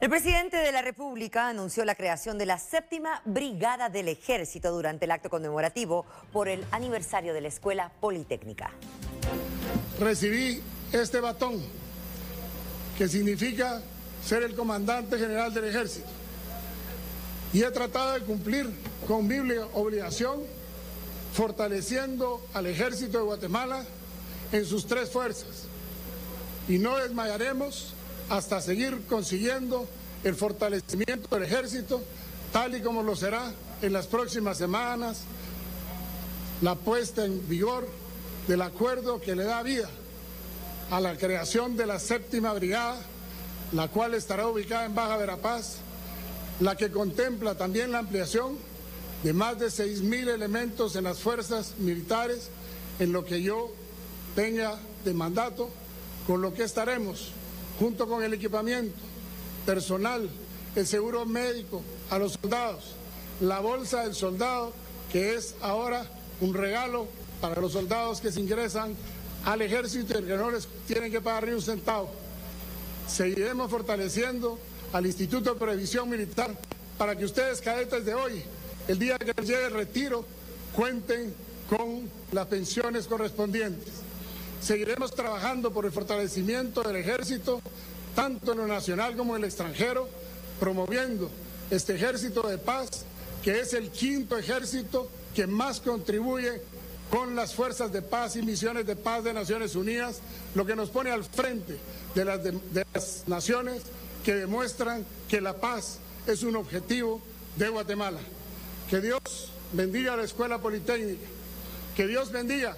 El presidente de la República anunció la creación de la séptima brigada del ejército durante el acto conmemorativo por el aniversario de la Escuela Politécnica. Recibí este batón, que significa ser el comandante general del ejército, y he tratado de cumplir con mi obligación, fortaleciendo al ejército de Guatemala en sus tres fuerzas, y no desmayaremos hasta seguir consiguiendo el fortalecimiento del ejército, tal y como lo será en las próximas semanas, la puesta en vigor del acuerdo que le da vida a la creación de la séptima brigada, la cual estará ubicada en Baja Verapaz, la que contempla también la ampliación de más de 6.000 elementos en las fuerzas militares, en lo que yo tenga de mandato, con lo que estaremos junto con el equipamiento, personal, el seguro médico a los soldados, la bolsa del soldado, que es ahora un regalo para los soldados que se ingresan al ejército y que no les tienen que pagar ni un centavo. Seguiremos fortaleciendo al Instituto de Previsión Militar para que ustedes, cadetes de hoy, el día que llegue el retiro, cuenten con las pensiones correspondientes. Seguiremos trabajando por el fortalecimiento del ejército, tanto en lo nacional como en el extranjero, promoviendo este ejército de paz, que es el quinto ejército que más contribuye con las fuerzas de paz y misiones de paz de Naciones Unidas, lo que nos pone al frente de las, de las naciones que demuestran que la paz es un objetivo de Guatemala. Que Dios bendiga a la Escuela Politécnica, que Dios bendiga